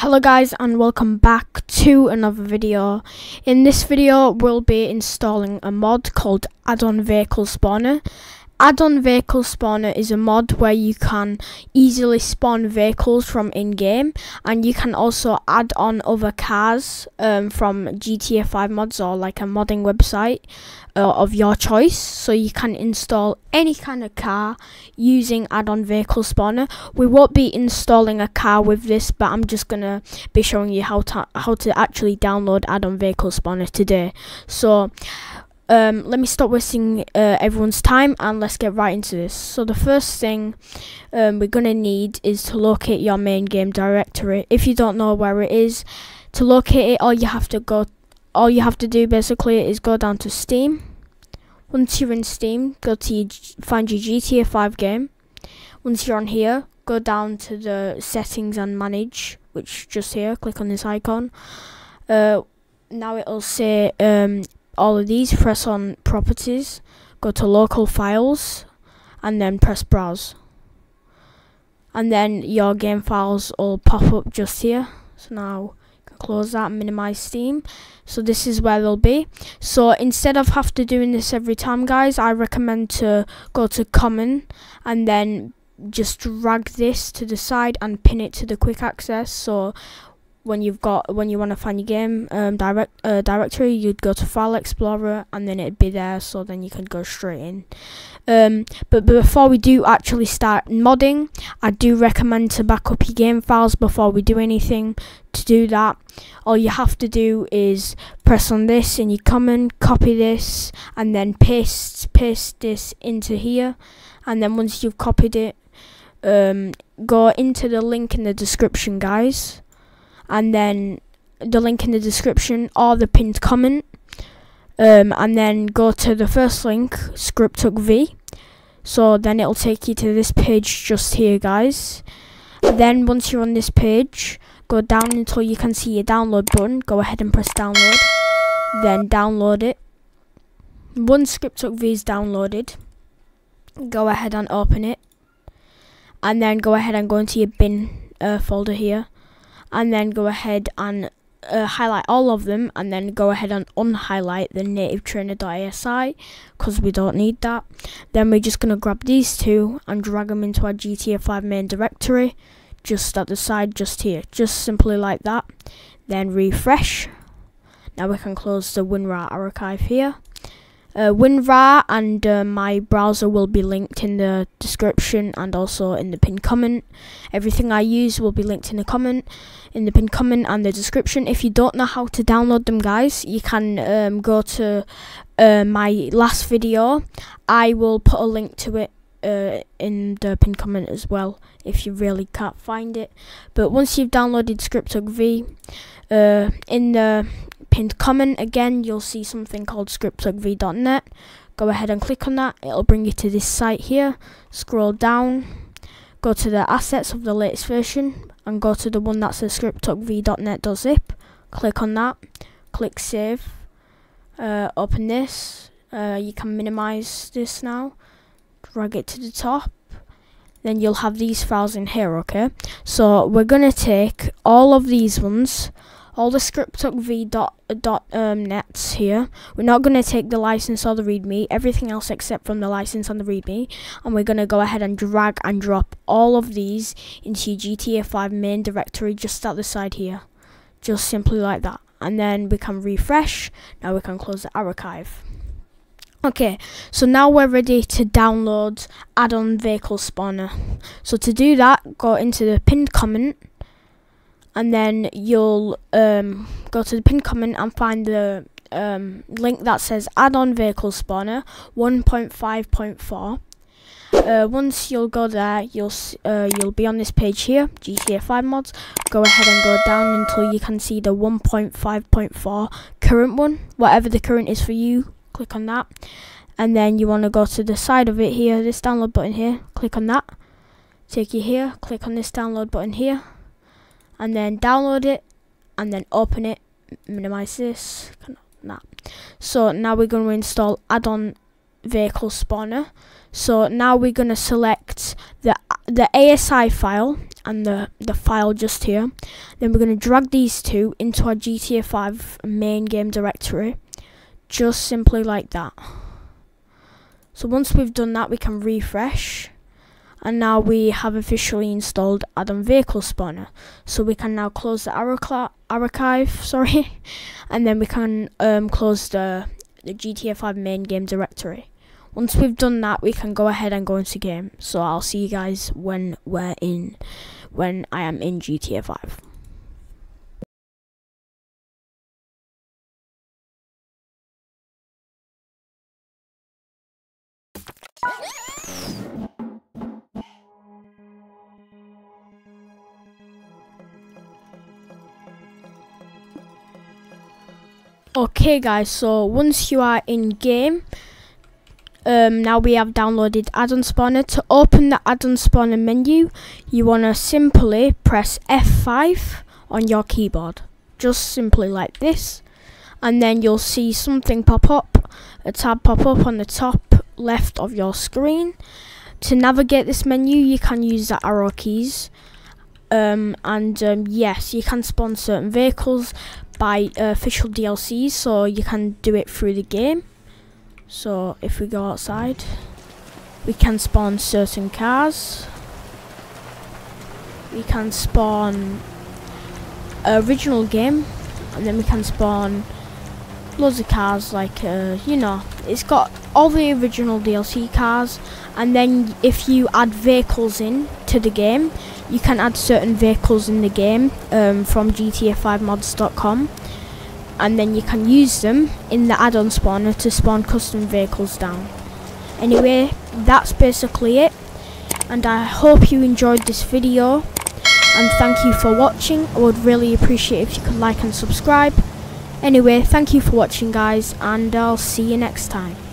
Hello guys and welcome back to another video. In this video we'll be installing a mod called Add-on Vehicle Spawner. Add-on Vehicle Spawner is a mod where you can easily spawn vehicles from in-game and you can also add on other cars um, from GTA 5 mods or like a modding website uh, of your choice. So you can install any kind of car using add-on vehicle spawner. We won't be installing a car with this but i'm just gonna be showing you how to how to actually download add-on vehicle spawner today. So um, let me stop wasting uh, everyone's time and let's get right into this. So the first thing um, we're going to need is to locate your main game directory. If you don't know where it is, to locate it all you have to go all you have to do basically is go down to Steam. Once you're in Steam, go to your, find your GTA 5 game. Once you're on here, go down to the settings and manage, which just here, click on this icon. Uh, now it'll say um, all of these, press on properties, go to local files, and then press browse. And then your game files will pop up just here. So now close that minimize steam so this is where they'll be so instead of have to doing this every time guys i recommend to go to common and then just drag this to the side and pin it to the quick access so when you've got when you want to find your game um, direct uh, directory, you'd go to File Explorer and then it'd be there. So then you can go straight in. Um, but, but before we do actually start modding, I do recommend to back up your game files before we do anything. To do that, all you have to do is press on this in your common, copy this, and then paste paste this into here. And then once you've copied it, um, go into the link in the description, guys and then the link in the description or the pinned comment. Um, and then go to the first link, Scripthook V. So then it'll take you to this page just here, guys. Then once you're on this page, go down until you can see your download button. Go ahead and press download. Then download it. Once Scripthook V is downloaded, go ahead and open it. And then go ahead and go into your bin uh, folder here and then go ahead and uh, highlight all of them and then go ahead and unhighlight the native trainer.asi because we don't need that. Then we're just going to grab these two and drag them into our GTA 5 main directory just at the side just here just simply like that. Then refresh. Now we can close the WinRAR archive here uh, WinRAR and uh, my browser will be linked in the description and also in the pinned comment. Everything I use will be linked in the comment, in the pinned comment and the description. If you don't know how to download them, guys, you can um, go to uh, my last video. I will put a link to it uh, in the pinned comment as well if you really can't find it. But once you've downloaded V, uh, in the pinned comment again you'll see something called scripthookv.net go ahead and click on that. It'll bring you to this site here. Scroll down. Go to the assets of the latest version and go to the one that says scripthookv.net.zip click on that. Click save. Uh, open this. Uh, you can minimize this now. Drag it to the top. Then you'll have these files in here okay? So we're gonna take all of these ones all the scripthookv dot, dot um, nets here. We're not going to take the license or the readme, everything else except from the license and the readme. And we're going to go ahead and drag and drop all of these into GTA 5 main directory just at the side here. Just simply like that. And then we can refresh. Now we can close the archive. Okay, so now we're ready to download add-on vehicle spawner. So to do that, go into the pinned comment and then you'll um, go to the pinned comment and find the um, link that says add-on vehicle spawner 1.5.4 uh, once you'll go there you'll uh, you'll be on this page here GTA 5 mods. Go ahead and go down until you can see the 1.5.4 current one. Whatever the current is for you click on that. And then you want to go to the side of it here this download button here click on that. Take you here click on this download button here and then download it and then open it minimize this nah. so now we're going to install add-on vehicle spawner so now we're going to select the the ASI file and the, the file just here. Then we're going to drag these two into our GTA 5 main game directory. Just simply like that. So once we've done that, we can refresh. And now we have officially installed Add-on Vehicle Spawner. So we can now close the archive, sorry, and then we can um, close the, the GTA 5 main game directory. Once we've done that, we can go ahead and go into game. So I'll see you guys when we're in, when I am in GTA 5. Okay guys, so once you are in game, um, now we have downloaded add-on spawner. To open the add-on spawner menu, you want to simply press F5 on your keyboard. Just simply like this. And then you'll see something pop up, a tab pop up on the top left of your screen. To navigate this menu, you can use the arrow keys. Um, and um, yes, you can spawn certain vehicles by uh, official DLCs, so you can do it through the game. So if we go outside, we can spawn certain cars. We can spawn original game, and then we can spawn loads of cars like uh, you know it's got all the original DLC cars and then if you add vehicles in to the game you can add certain vehicles in the game um, from GTA5mods.com and then you can use them in the add-on spawner to spawn custom vehicles down. Anyway, that's basically it and I hope you enjoyed this video and thank you for watching. I would really appreciate if you could like and subscribe. Anyway, thank you for watching guys and I'll see you next time.